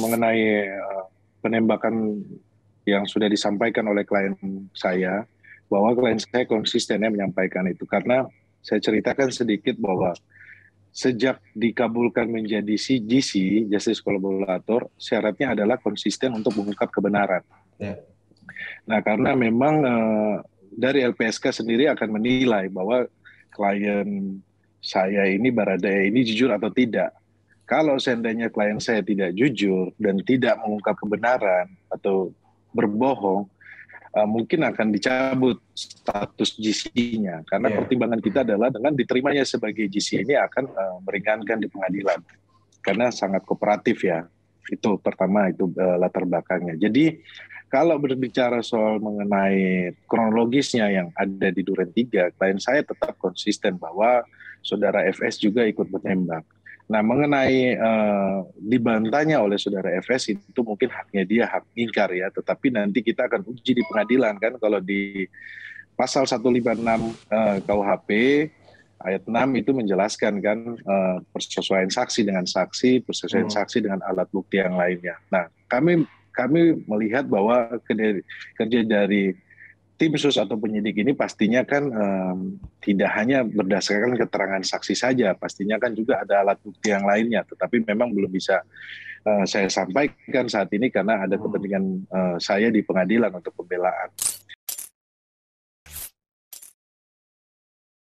mengenai uh, penembakan yang sudah disampaikan oleh klien saya bahwa klien saya konsistennya menyampaikan itu karena saya ceritakan sedikit bahwa sejak dikabulkan menjadi CGC Justice Collaborator syaratnya adalah konsisten untuk mengungkap kebenaran. Ya. Nah karena memang uh, dari LPSK sendiri akan menilai bahwa klien saya ini Barada ini jujur atau tidak. Kalau seandainya klien saya tidak jujur dan tidak mengungkap kebenaran atau berbohong, uh, mungkin akan dicabut status GC-nya karena yeah. pertimbangan kita adalah dengan diterimanya sebagai GC ini akan uh, meringankan di pengadilan. Karena sangat kooperatif ya. Itu pertama itu uh, latar belakangnya. Jadi kalau berbicara soal mengenai kronologisnya yang ada di Duren 3 klien saya tetap konsisten bahwa saudara FS juga ikut menembak Nah, mengenai uh, dibantahnya oleh saudara FS itu mungkin haknya dia hak ingkar ya, tetapi nanti kita akan uji di pengadilan kan kalau di pasal 156 uh, KUHP ayat 6 itu menjelaskan kan uh, persesuaian saksi dengan saksi, persesuaian hmm. saksi dengan alat bukti yang lainnya. Nah, kami kami melihat bahwa kerja dari tim sus atau penyidik ini pastinya kan um, tidak hanya berdasarkan keterangan saksi saja, pastinya kan juga ada alat bukti yang lainnya, tetapi memang belum bisa uh, saya sampaikan saat ini karena ada kepentingan uh, saya di pengadilan untuk pembelaan.